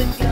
Africa.